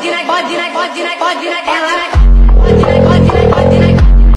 Body like, body like, body.